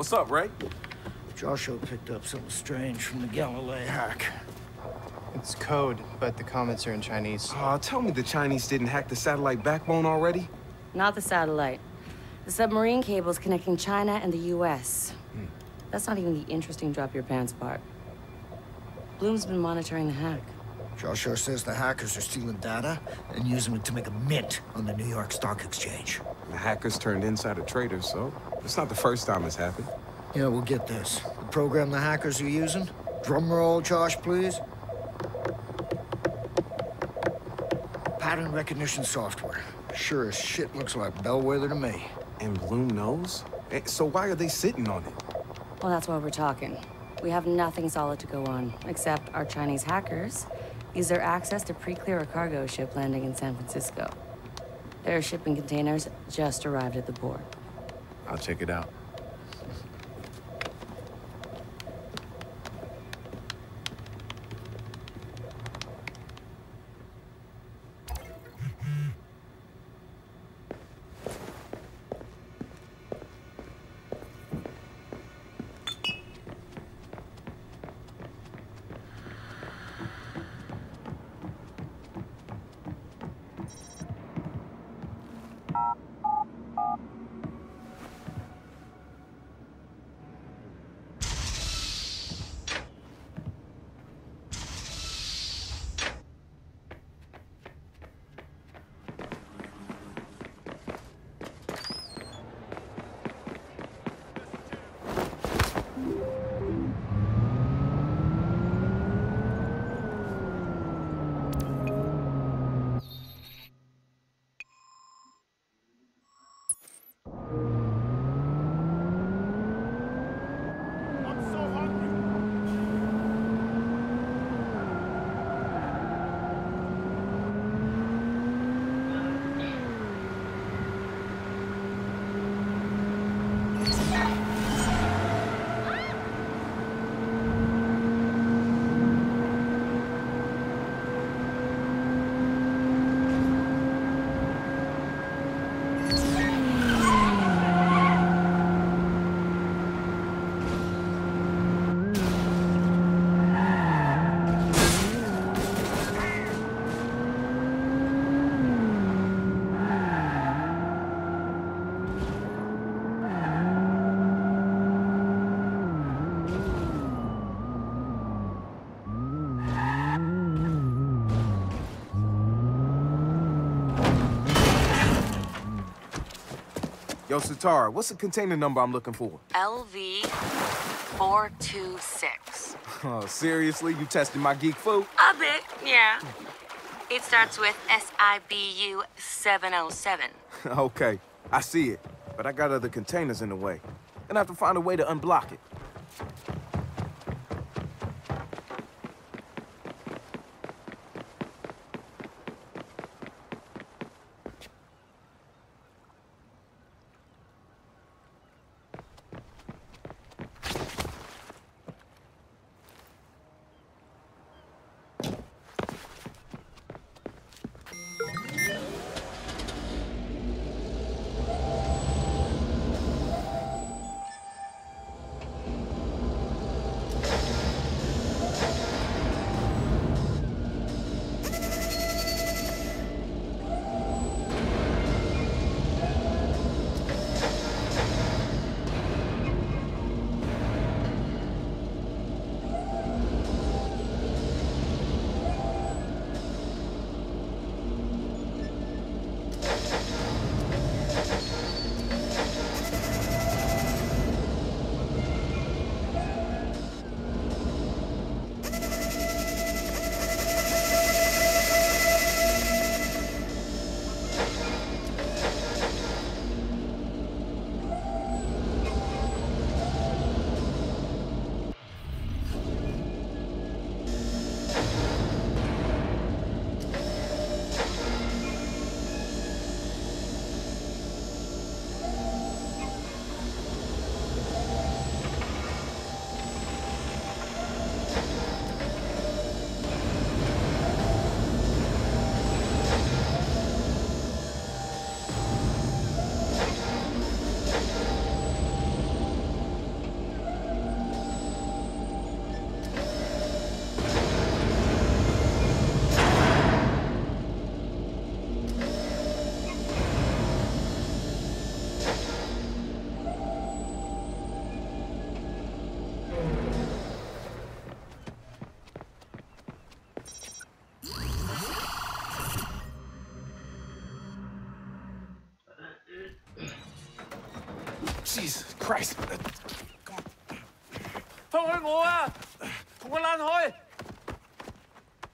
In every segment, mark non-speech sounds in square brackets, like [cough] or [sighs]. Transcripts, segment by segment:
What's up, Ray? Joshua picked up something strange from the Galilei hack. It's code, but the comments are in Chinese. Aw, tell me the Chinese didn't hack the satellite backbone already? Not the satellite. The submarine cables connecting China and the U.S. Hmm. That's not even the interesting drop your pants part. Blume's been monitoring the hack. Joshua says the hackers are stealing data and using it to make a mint on the New York Stock Exchange. The hackers turned insider traders, so it's not the first time it's happened. Yeah, we'll get this. The program the hackers are using? Drum roll, Josh, please. Pattern recognition software. Sure as shit looks like Bellwether to me. And Blume knows? Eh, so why are they sitting on it? Well, that's why we're talking. We have nothing solid to go on, except our Chinese hackers use their access to pre-clear a cargo ship landing in San Francisco. Their shipping containers just arrived at the port. I'll check it out. Yo, Sitara, what's the container number I'm looking for? LV-426. [laughs] Oh, seriously? You testing my geek food? A bit, yeah. It starts with SIBU 707. [laughs] okay, I see it. But I got other containers in the way. And I have to find a way to unblock it.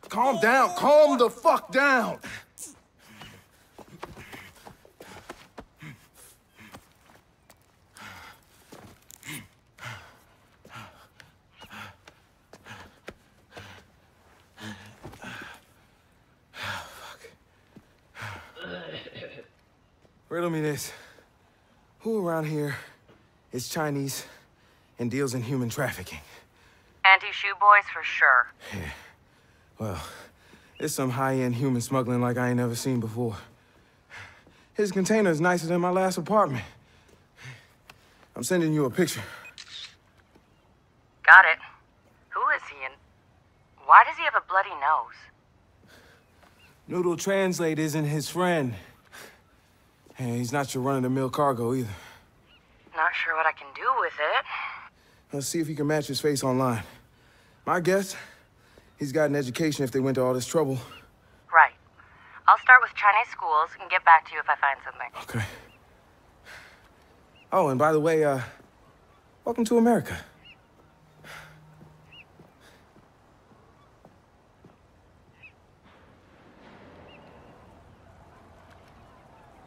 Calm down. Calm the fuck down. Riddle me this. Who around here is Chinese and deals in human trafficking? Auntie Shu boys for sure. Yeah. [sighs] Well, it's some high-end human smuggling like I ain't never seen before. His container is nicer than my last apartment. I'm sending you a picture. Got it. Who is he and why does he have a bloody nose? Nudle Translate isn't his friend. And he's not your run-of-the-mill cargo either. Not sure what I can do with it. Let's see if he can match his face online. My guess, he's got an education if they went to all this trouble. Right. I'll start with Chinese schools and get back to you if I find something. Okay. Oh, and by the way, uh, welcome to America.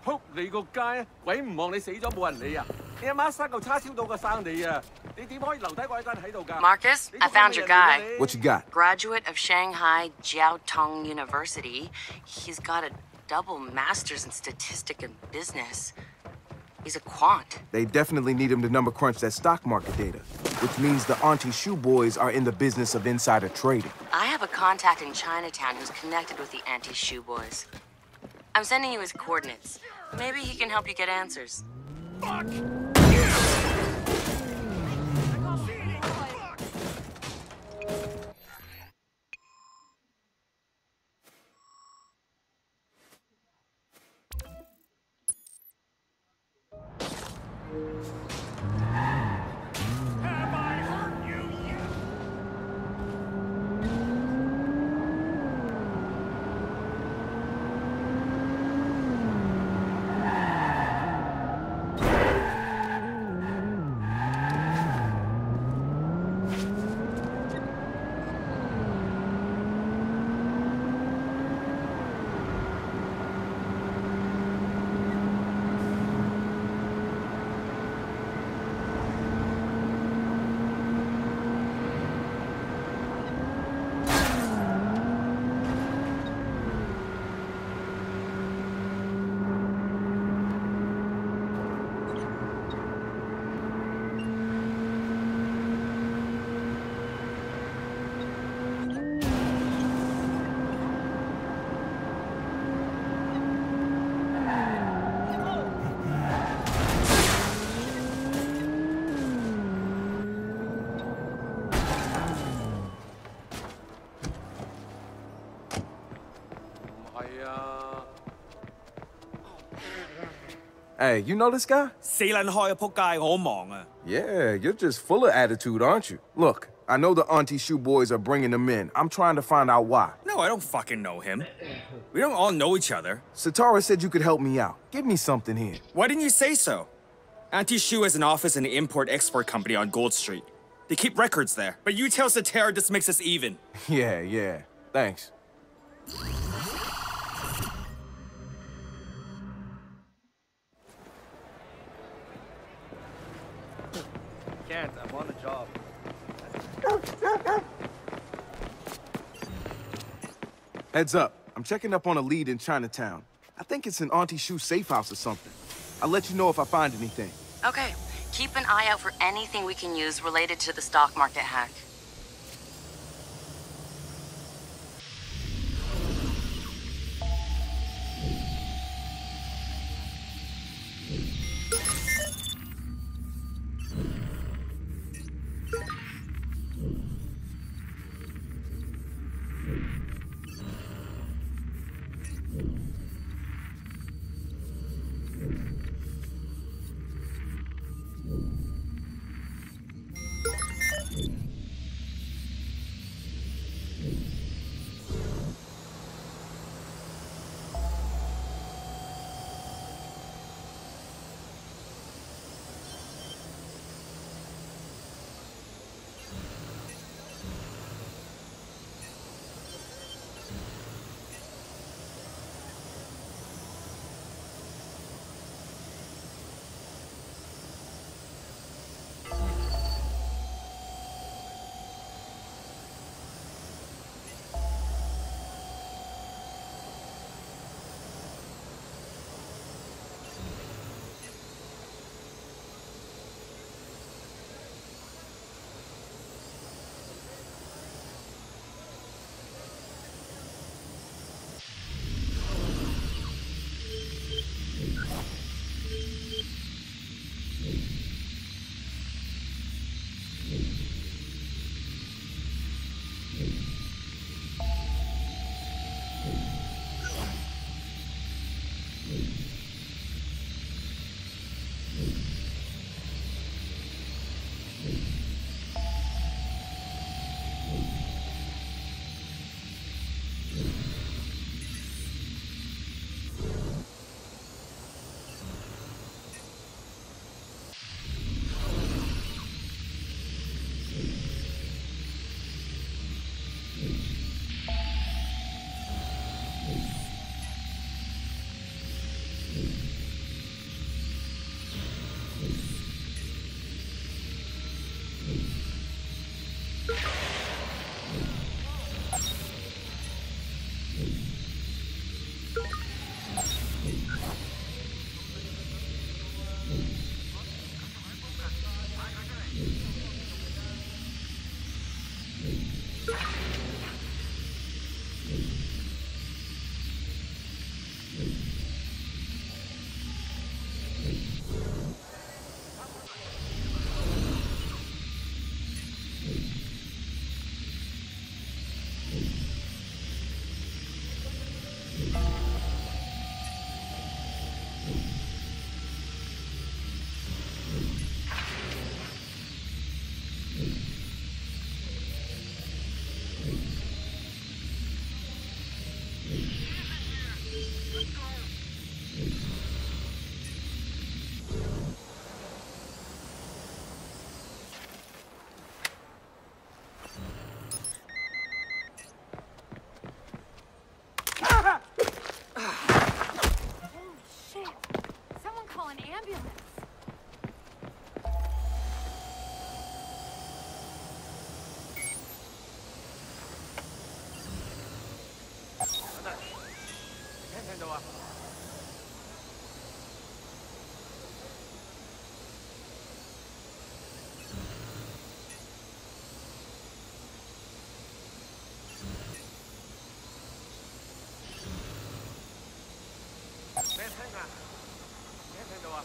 仆你个街！鬼唔望你死咗冇人理啊！你阿妈生嚿叉烧到个生你啊！ Marcus, I found your guy. What you got? Graduate of Shanghai Jiao Tong University. He's got a double master's in statistic and business. He's a quant. They definitely need him to number crunch that stock market data, which means the Auntie Shu boys are in the business of insider trading. I have a contact in Chinatown who's connected with the Auntie Shu boys. I'm sending you his coordinates. Maybe he can help you get answers. Fuck! Hey, you know this guy? Yeah, you're just full of attitude, aren't you? Look, I know the Auntie Shu boys are bringing them in. I'm trying to find out why. No, I don't fucking know him. We don't all know each other. Sitara said you could help me out. Give me something here. Why didn't you say so? Auntie Shu has an office in the import-export company on Gold Street. They keep records there. But you tell Sitara this makes us even. [laughs] Yeah, yeah. Thanks. Heads up. I'm checking up on a lead in Chinatown. I think it's an Auntie Shu safe house or something. I'll let you know if I find anything. Okay, keep an eye out for anything we can use related to the stock market hack. 看看，你看看着吧。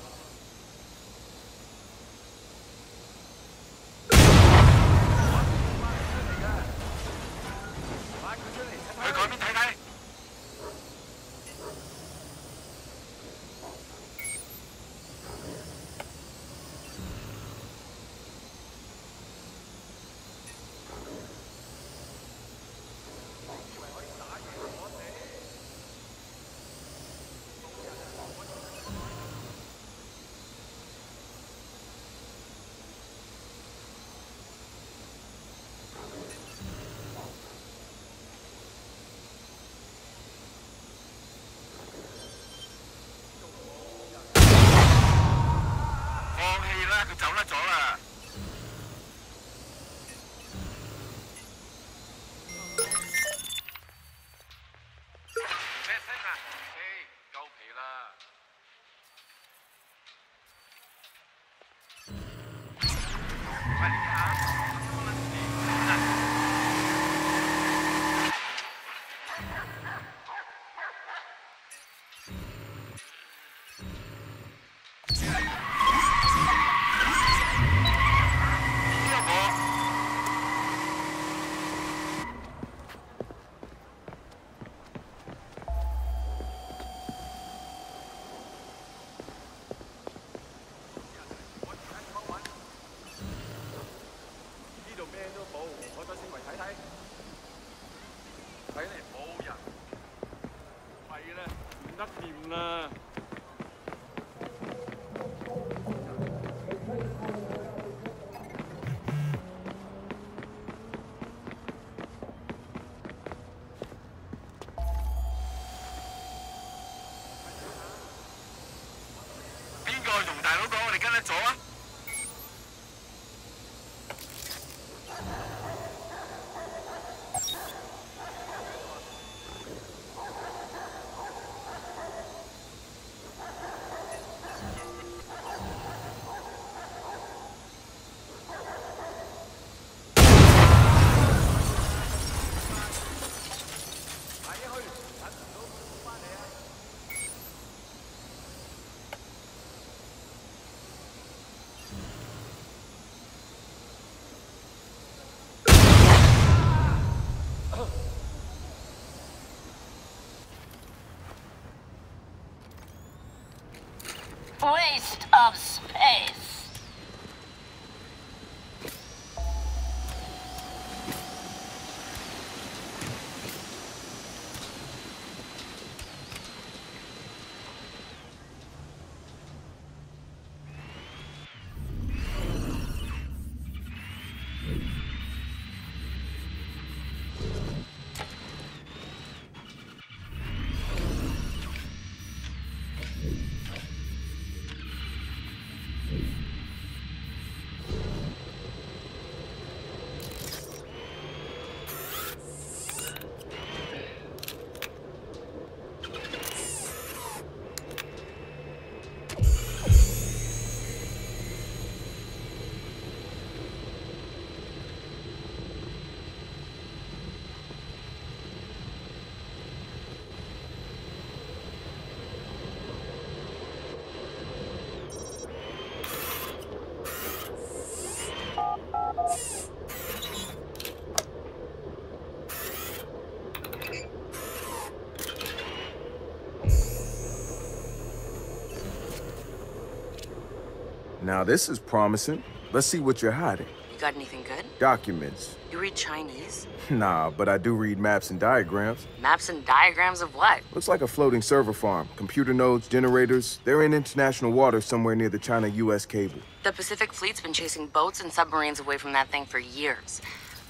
Now this is promising. Let's see what you're hiding. You got anything good? Documents. You read Chinese? [laughs] Nah, but I do read maps and diagrams. Maps and diagrams of what? Looks like a floating server farm. Computer nodes, generators. They're in international waters somewhere near the China-US cable. The Pacific Fleet's been chasing boats and submarines away from that thing for years.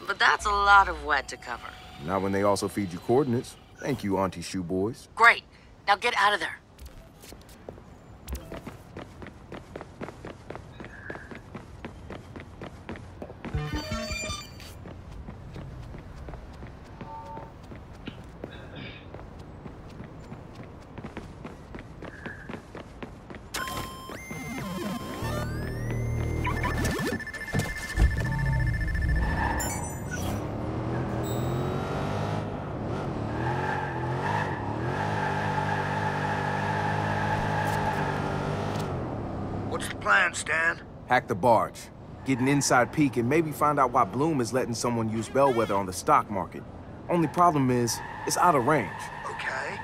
But that's a lot of wet to cover. Not when they also feed you coordinates. Thank you, Auntie Shu Boys. Great. Now get out of there. Hack the barge, get an inside peek, and maybe find out why Blume is letting someone use Bellwether on the stock market. Only problem is, it's out of range. Okay.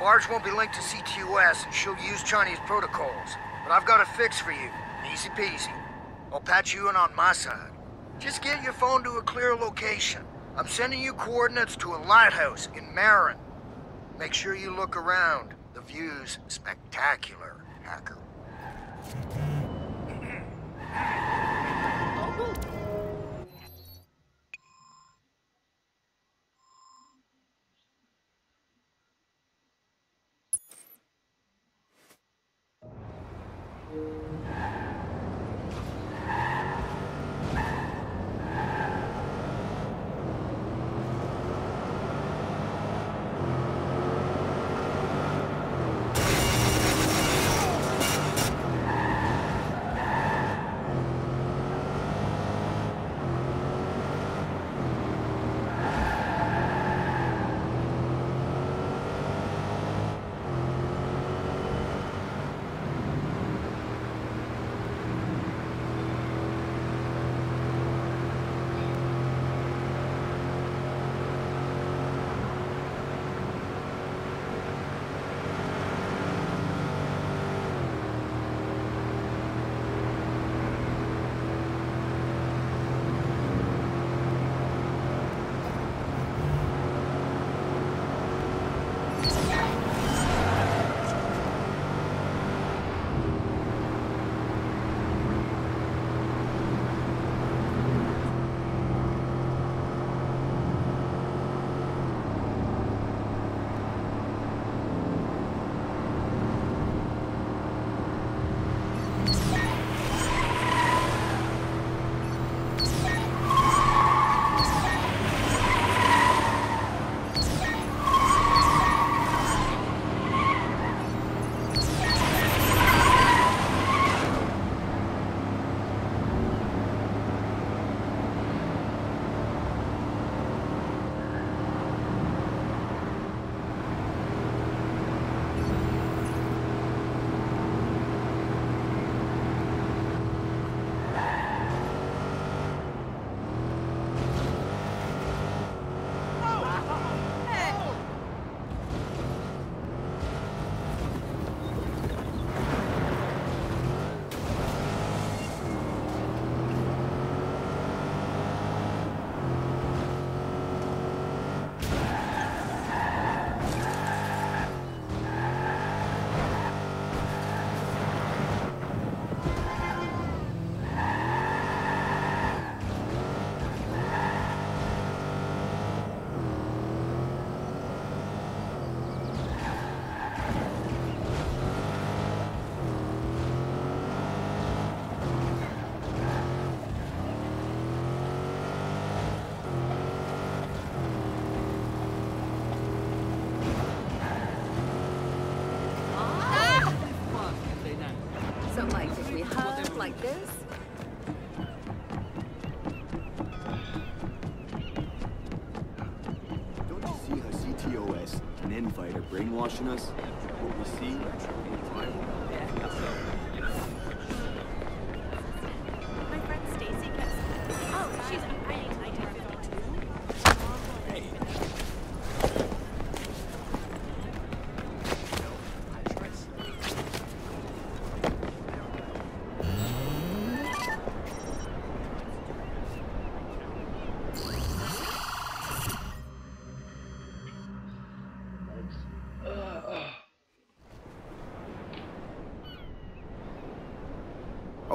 Barge won't be linked to CTOS, and she'll use Chinese protocols. But I've got a fix for you. Easy peasy. I'll patch you in on my side. Just get your phone to a clear location. I'm sending you coordinates to a lighthouse in Marin. Make sure you look around. The view's spectacular, hacker. Ah! Brainwashing us? What we see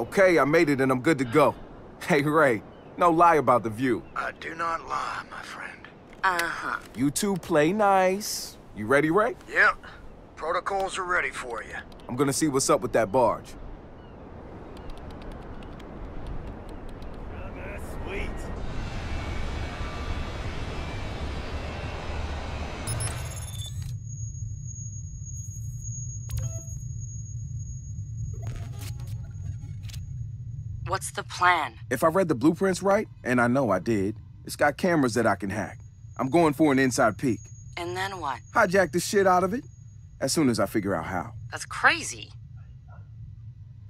Okay, I made it and I'm good to go. Hey, Ray, no lie about the view. I do not lie, my friend. uh-huh. You two play nice. You ready, Ray? Yep. Protocols are ready for you. I'm gonna see what's up with that barge. Sweet. What's the plan? If I read the blueprints right, and I know I did, it's got cameras that I can hack. I'm going for an inside peek. And then what? Hijack the shit out of it as soon as I figure out how. That's crazy.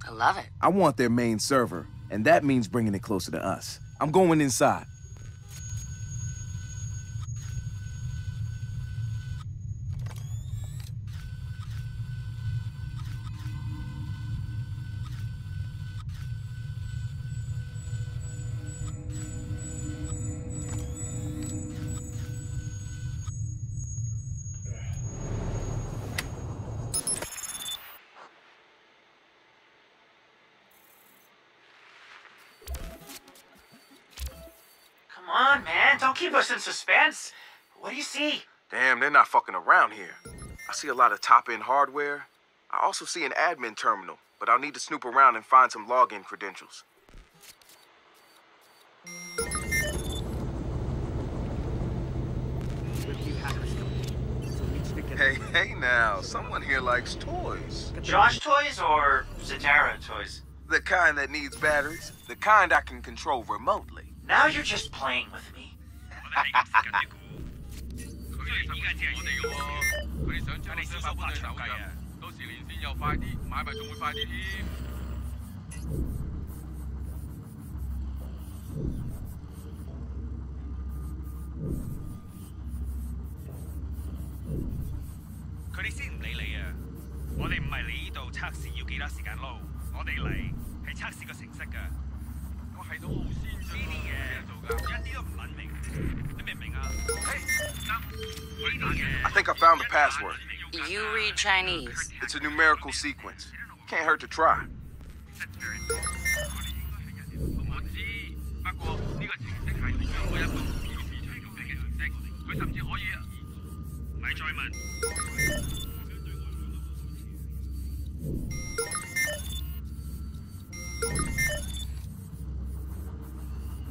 I love it. I want their main server, and that means bringing it closer to us. I'm going inside. Don't keep us in suspense. What do you see? Damn, they're not fucking around here. I see a lot of top-end hardware. I also see an admin terminal, but I'll need to snoop around and find some login credentials. Hey, hey now, someone here likes toys. Josh toys or Sitara toys? The kind that needs batteries, the kind I can control remotely. Now you're just playing with me. 佢哋点解借我哋嘅？佢哋想将你销手翻去手嘅，到时连线又快啲，买埋仲会快啲添。佢哋先唔理你啊！我哋唔系嚟呢度测试要几多时间捞，我哋嚟系测试个成色噶。个系统好先进，呢啲嘢做㗎，一啲都唔撚明，你明唔明啊？呢啲嘢 I think I found the password. You read Chinese. It's a numerical sequence. Can't hurt to try. 我知，不过呢个程式系将我一部电视随从嘅程式，佢甚至可以咪再问。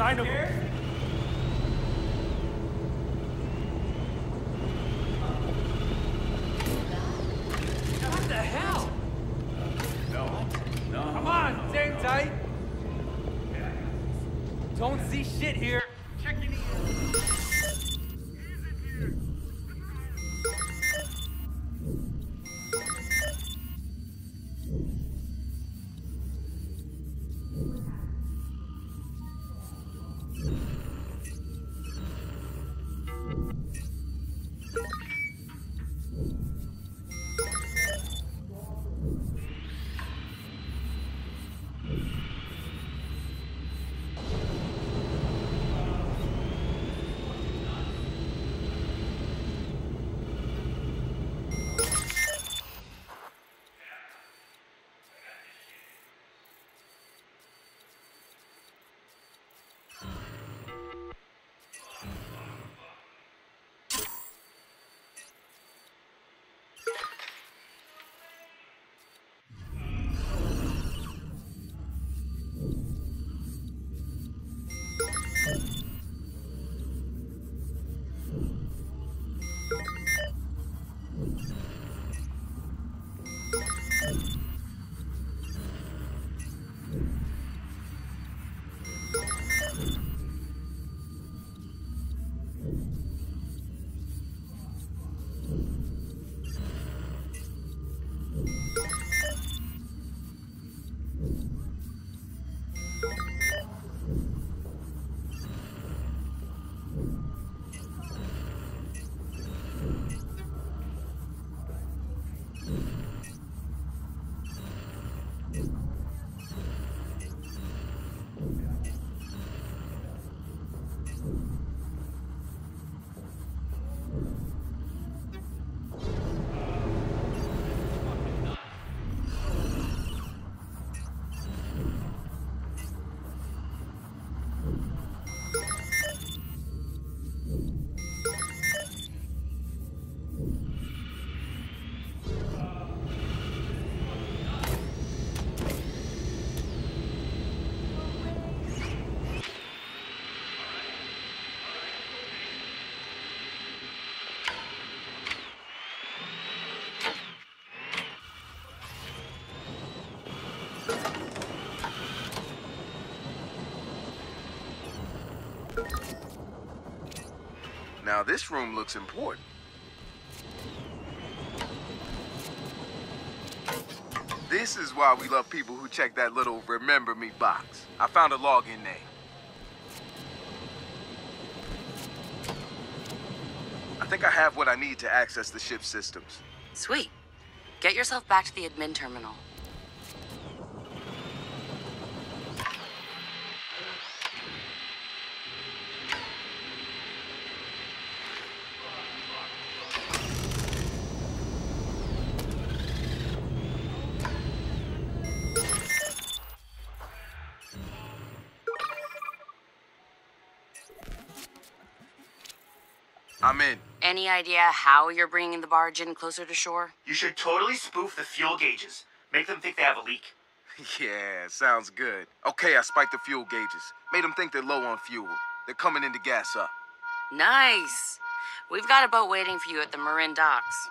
sign of. Now this room looks important. This is why we love people who check that little remember me box. I found a login name. I think I have what I need to access the ship's systems. Sweet. Get yourself back to the admin terminal. I'm in. Any idea how you're bringing the barge in closer to shore? You should totally spoof the fuel gauges. Make them think they have a leak. [laughs] Yeah, sounds good. Okay, I spiked the fuel gauges. Made them think they're low on fuel. They're coming in to gas up. Nice. We've got a boat waiting for you at the Marin docks.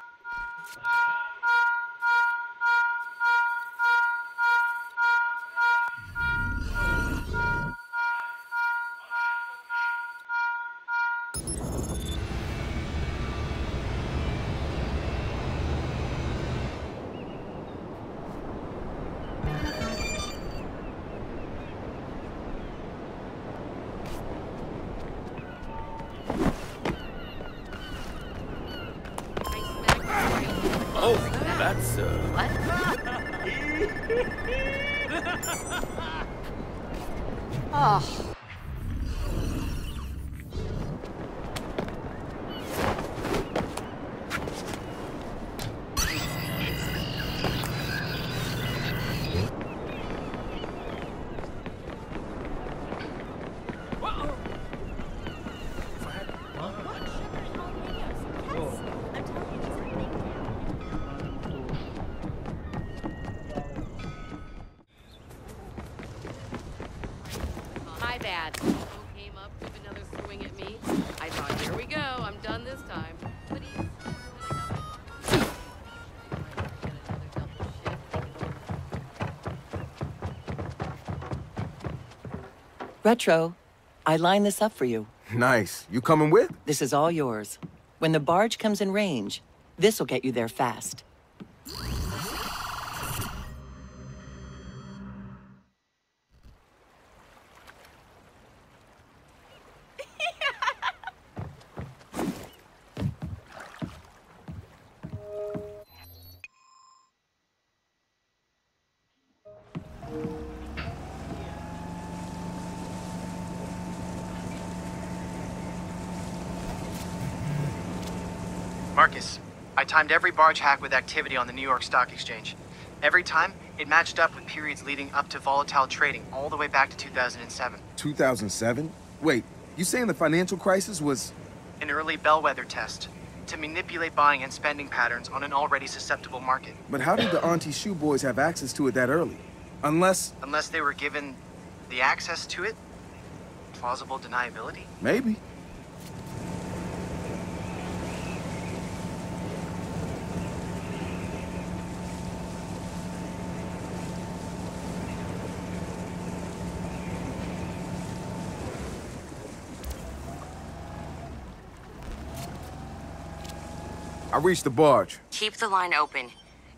Came up, took another swing at me. I thought, here we go, I'm done this time. But he Retro, I lined this up for you. Nice. You coming with? This is all yours. When the barge comes in range, this will get you there fast. Timed every barge hack with activity on the New York Stock Exchange. Every time, it matched up with periods leading up to volatile trading all the way back to 2007. 2007? Wait, you saying the financial crisis was... An early bellwether test to manipulate buying and spending patterns on an already susceptible market. But how did the Auntie Shu Boys have access to it that early? Unless... Unless they were given the access to it plausible deniability? Maybe. I reached the barge. Keep the line open.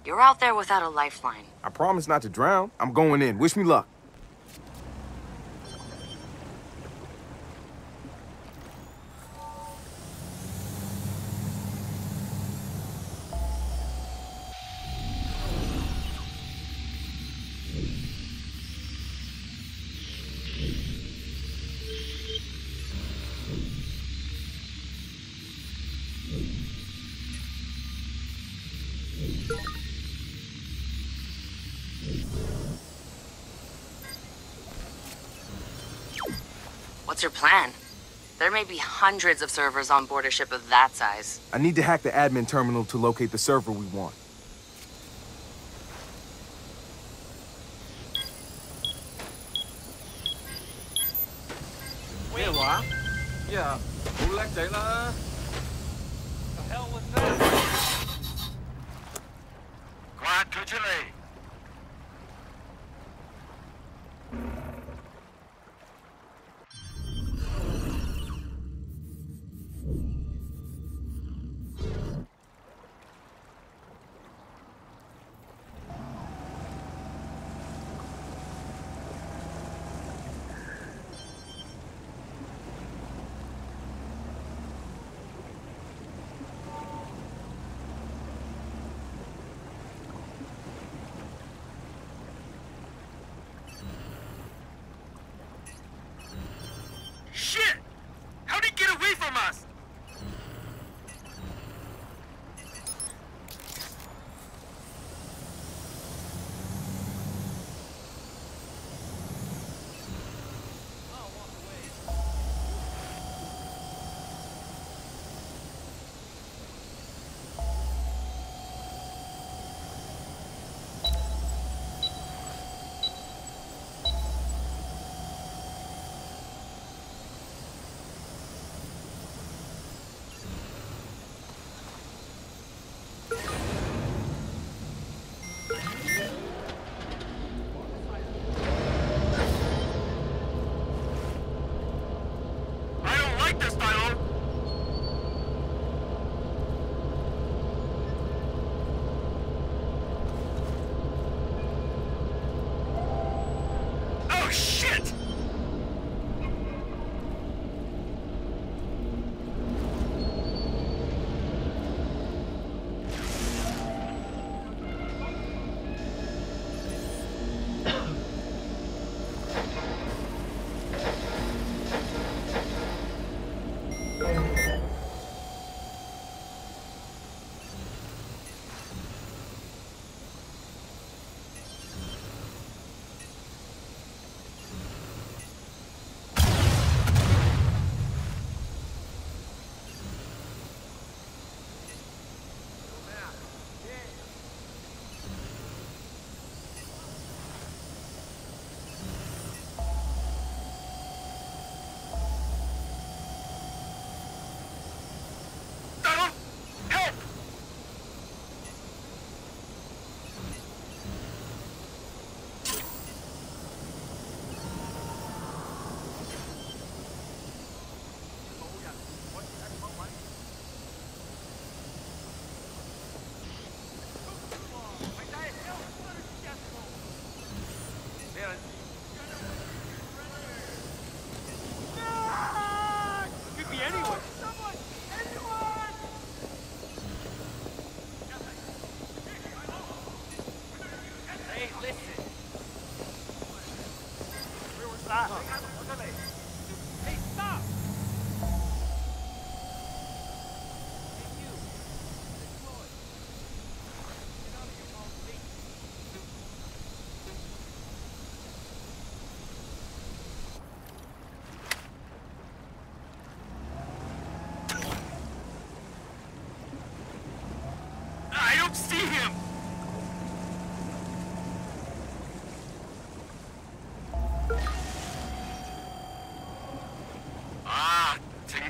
You're out there without a lifeline. I promise not to drown. I'm going in. Wish me luck. What's your plan? There may be hundreds of servers on board a ship of that size. I need to hack the admin terminal to locate the server we want.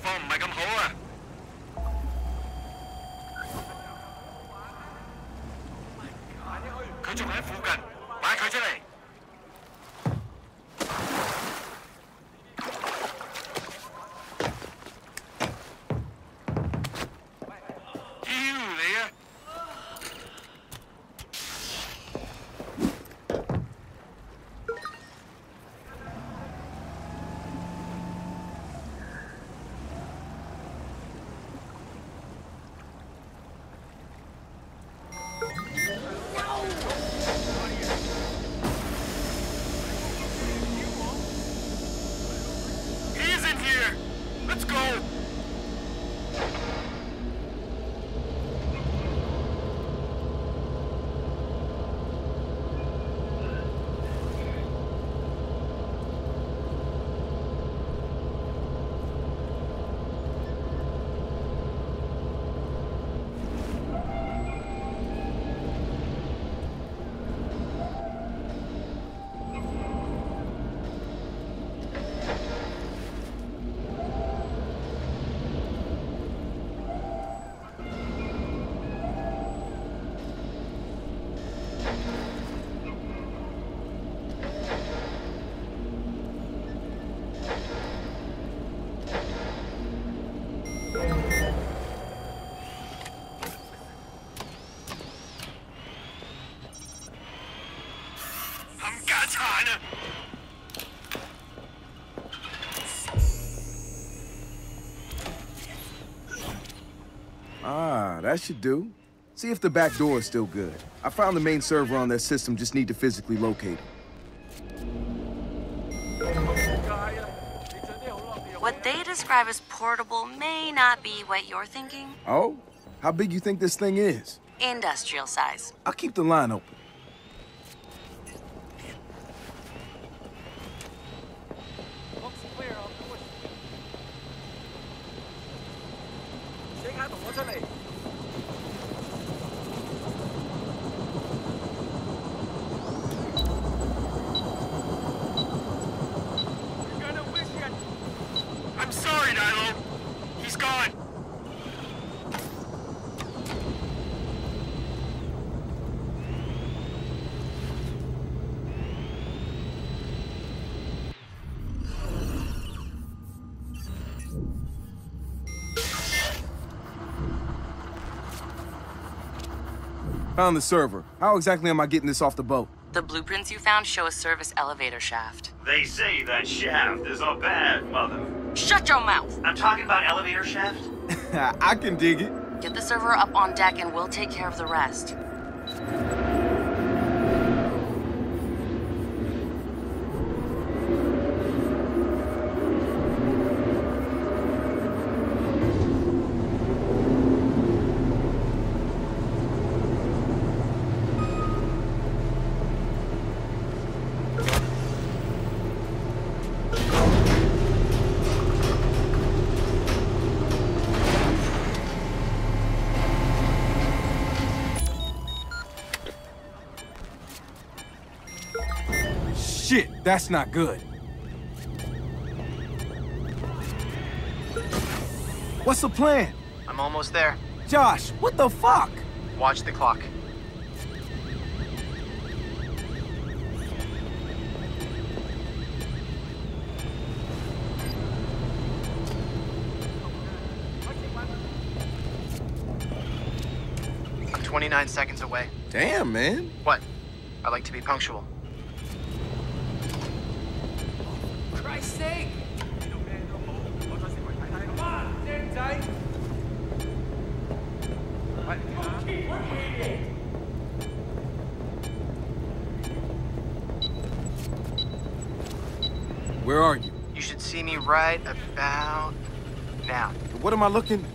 況唔係咁好啊！Let's go! That should do. See if the back door is still good. I found the main server on that system, just need to physically locate it. What they describe as portable may not be what you're thinking. Oh? How big you think this thing is? Industrial size. I'll keep the line open. I'm gone. Found the server. How exactly am I getting this off the boat? The blueprints you found show a service elevator shaft. They say that shaft is a bad mother. Shut your mouth! I'm talking about elevator shaft. [laughs] I can dig it. Get the server up on deck and we'll take care of the rest. That's not good. What's the plan? I'm almost there. Josh, what the fuck? Watch the clock. I'm 29 seconds away. Damn, man. What? I like to be punctual. Where are you? You should see me right about now. What am I looking?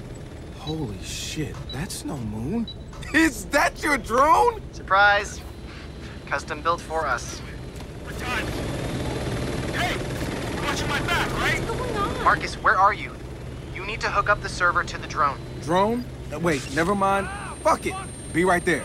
Holy shit, that's no moon. [laughs] Is that your drone? Surprise! Custom built for us. Watching my back, right? What's going on? Marcus, where are you? You need to hook up the server to the drone. Drone? Uh, wait, never mind. Fuck it. Be right there.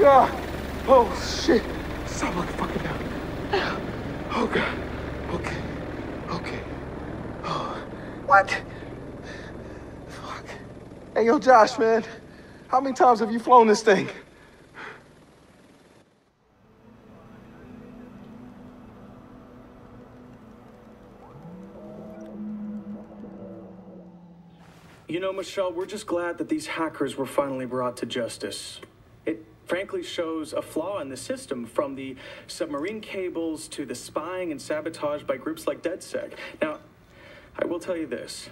God! Oh, shit! Stop looking fucking down. Oh, God. Okay. Okay. Oh. What? Fuck. Hey, yo, Josh, man. How many times have you flown this thing? You know, Michelle, we're just glad that these hackers were finally brought to justice. It frankly shows a flaw in the system from the submarine cables to the spying and sabotage by groups like DedSec. Now, I will tell you this.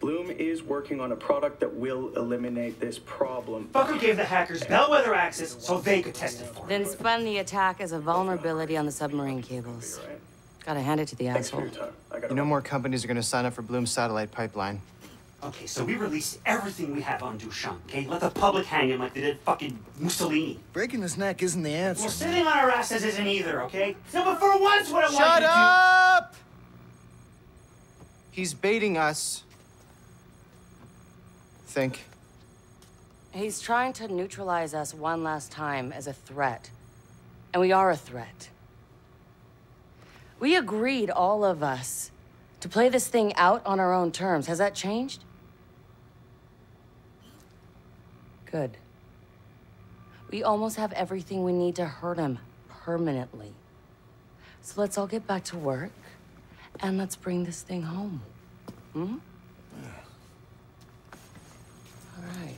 Blume is working on a product that will eliminate this problem. Fucker gave the hackers bellwether access so they could test it for Then spun the attack as a vulnerability on the submarine cables. Gotta hand it to the asshole. You know more companies are gonna sign up for Blume's satellite pipeline. Okay, so we release everything we have on Duchamp, okay? Let the public hang him like they did fucking Mussolini. Breaking his neck isn't the answer. Well, sitting on our asses isn't either, okay? No, but for once, what I want you Shut to up! He's baiting us. Think. He's trying to neutralize us one last time as a threat. And we are a threat. We agreed, all of us, to play this thing out on our own terms. Has that changed? Good. We almost have everything we need to hurt him permanently. So let's all get back to work and let's bring this thing home. Hmm? All right.